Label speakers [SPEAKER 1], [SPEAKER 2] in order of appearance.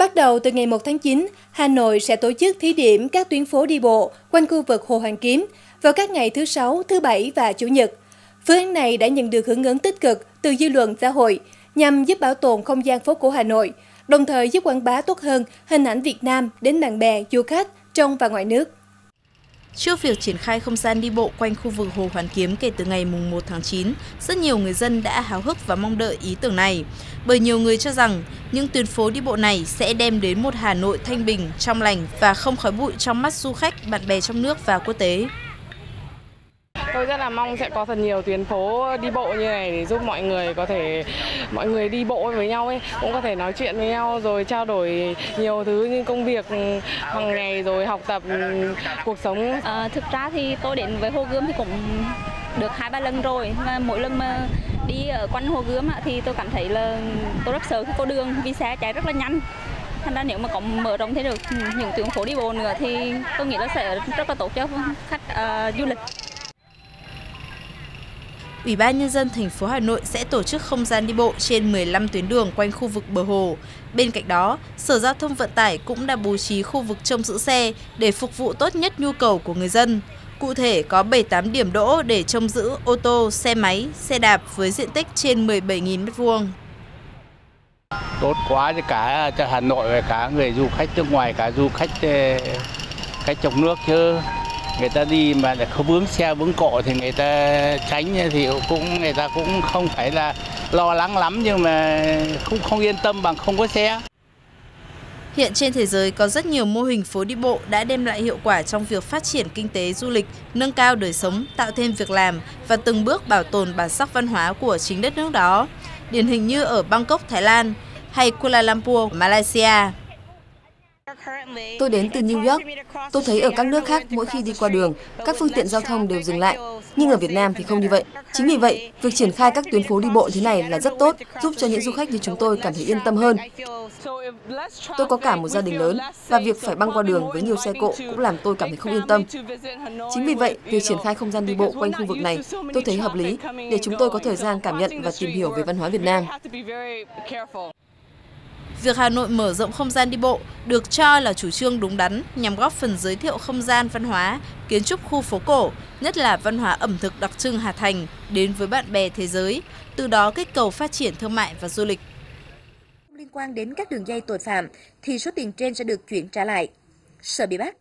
[SPEAKER 1] Bắt đầu từ ngày 1 tháng 9, Hà Nội sẽ tổ chức thí điểm các tuyến phố đi bộ quanh khu vực Hồ Hoàn Kiếm vào các ngày thứ Sáu, thứ Bảy và Chủ nhật. Phương án này đã nhận được hưởng ứng tích cực từ dư luận xã hội nhằm giúp bảo tồn không gian phố cổ Hà Nội, đồng thời giúp quảng bá tốt hơn hình ảnh Việt Nam đến bạn bè, du khách trong và ngoài nước.
[SPEAKER 2] Trước việc triển khai không gian đi bộ quanh khu vực Hồ Hoàn Kiếm kể từ ngày 1 tháng 9, rất nhiều người dân đã háo hức và mong đợi ý tưởng này. Bởi nhiều người cho rằng những tuyến phố đi bộ này sẽ đem đến một Hà Nội thanh bình, trong lành và không khói bụi trong mắt du khách, bạn bè trong nước và quốc tế.
[SPEAKER 3] Tôi rất là mong sẽ có thật nhiều tuyến phố đi bộ như này để giúp mọi người có thể mọi người đi bộ với nhau ấy cũng có thể nói chuyện với nhau rồi trao đổi nhiều thứ như công việc ừ, hàng ngày rồi học tập ừ, cuộc sống.
[SPEAKER 4] À, thực ra thì tôi đến với Hồ Gươm thì cũng được hai ba lần rồi và mỗi lần mà đi ở quanh Hồ Gươm thì tôi cảm thấy là tôi rất sợ cái con đường vì xe chạy rất là nhanh thành ra nếu mà có mở rộng thêm được ừ, những tuyến phố đi bộ nữa thì tôi nghĩ nó sẽ rất là tốt cho khách uh, du lịch.
[SPEAKER 2] Ủy ban Nhân dân thành phố Hà Nội sẽ tổ chức không gian đi bộ trên 15 tuyến đường quanh khu vực bờ hồ. Bên cạnh đó, Sở Giao thông Vận tải cũng đã bố trí khu vực trông giữ xe để phục vụ tốt nhất nhu cầu của người dân. Cụ thể có 78 điểm đỗ để trông giữ ô tô, xe máy, xe đạp với diện tích trên 17.000 m2.
[SPEAKER 5] Tốt quá cho cả cho Hà Nội và cả người du khách nước ngoài, cả du khách ờ, khách trong nước chứ người ta đi mà không vướng xe vướng cộ thì người ta tránh thì cũng người ta cũng không phải là lo lắng lắm nhưng mà cũng không yên tâm bằng không có xe.
[SPEAKER 2] Hiện trên thế giới có rất nhiều mô hình phố đi bộ đã đem lại hiệu quả trong việc phát triển kinh tế du lịch, nâng cao đời sống, tạo thêm việc làm và từng bước bảo tồn bản sắc văn hóa của chính đất nước đó. Điển hình như ở Bangkok, Thái Lan hay Kuala Lumpur, Malaysia.
[SPEAKER 6] Tôi đến từ New York. Tôi thấy ở các nước khác mỗi khi đi qua đường, các phương tiện giao thông đều dừng lại. Nhưng ở Việt Nam thì không như vậy. Chính vì vậy, việc triển khai các tuyến phố đi bộ thế này là rất tốt, giúp cho những du khách như chúng tôi cảm thấy yên tâm hơn. Tôi có cả một gia đình lớn và việc phải băng qua đường với nhiều xe cộ cũng làm tôi cảm thấy không yên tâm. Chính vì vậy, việc triển khai không gian đi bộ quanh khu vực này tôi thấy hợp lý để chúng tôi có thời gian cảm nhận và tìm hiểu về văn hóa Việt Nam.
[SPEAKER 2] Việc Hà Nội mở rộng không gian đi bộ được cho là chủ trương đúng đắn nhằm góp phần giới thiệu không gian văn hóa, kiến trúc khu phố cổ, nhất là văn hóa ẩm thực đặc trưng Hà Thành đến với bạn bè thế giới, từ đó kích cầu phát triển thương mại và du lịch.
[SPEAKER 7] Liên quan đến các đường dây tội phạm thì số tiền trên sẽ được chuyển trả lại. Sở Bị Bắt